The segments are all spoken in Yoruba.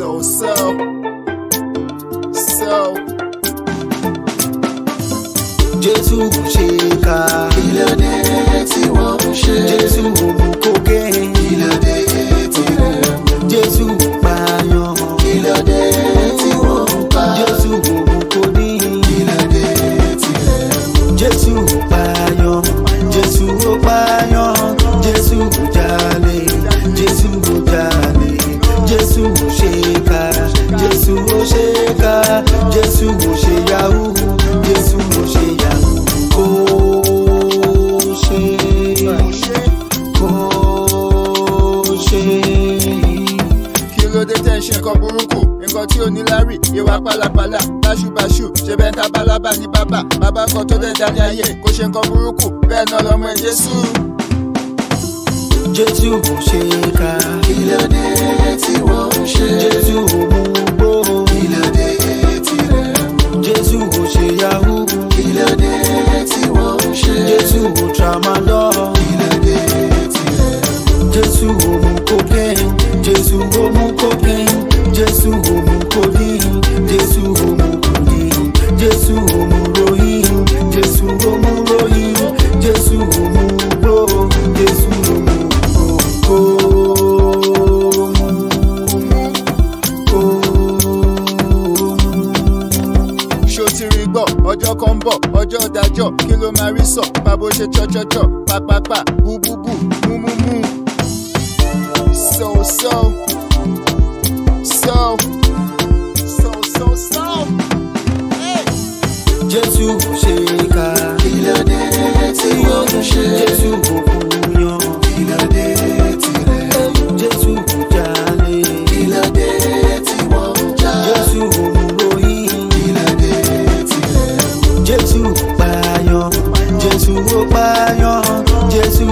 so, so, so. Jésù kò ṣe ká. Ìlọ́dẹ tí wọ́n ń ṣe. Jésù òun kò gé. Ìlọ́dẹ tí wọ́n ń ṣe. Jésù pààyàn. Ìlọ́dẹ tí wọ́n ń pa. Jésù òun kò ní. Ìlọ́dẹ tí wọ́n ń ṣe. Jésù pààyàn. Jésù ó pààyàn. ṣe nǹkan burúkú nǹkan tí ò ní lárí ìwà pálapàla báṣubàṣu ṣe bẹ́ẹ̀ ta bálábà ní bàbá bàbá kan tó dẹ̀ dání ayé kò ṣe nǹkan burúkú bẹ́ẹ̀ náà lọ́mọ ẹ̀ Jésù. Jésù ò ṣe ká kí ló tí wọ́n ń ṣe Jésù ò mú gbó kí ló tí rẹ̀ mú Jésù ò ṣe yahoo kí ló tí wọ́n ń ṣe Jésù ò tramadol. ti gbọ́ ọjọ́ kan bọ̀ ọjọ́ dájọ́ kí ló máa rí sọ pàbó ṣe chọ́chọ́chọ́ pàpàpà búbúbù múmúmú. so so so so so so. Jésù ṣe é.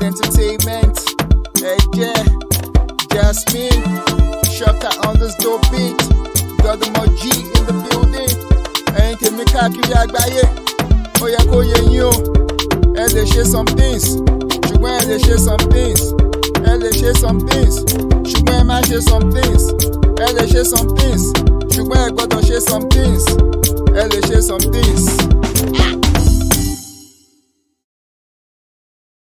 World Entertainment. Hey, yeah. Jasmine. Shocker on this dope beat. Got the G in the building. Ain't tèmi káàkiri àgbáyé. Ó yẹ kó yẹ yín o. Ẹ lè ṣe some things. Ṣùgbọ́n ẹ lè ṣe some things. Ẹ lè ṣe some things. Ṣùgbọ́n ẹ má ṣe some things. Ẹ lè ṣe some things. Ṣùgbọ́n ẹ gbọ́dọ̀ ṣe some things. Ẹ lè ṣe some things.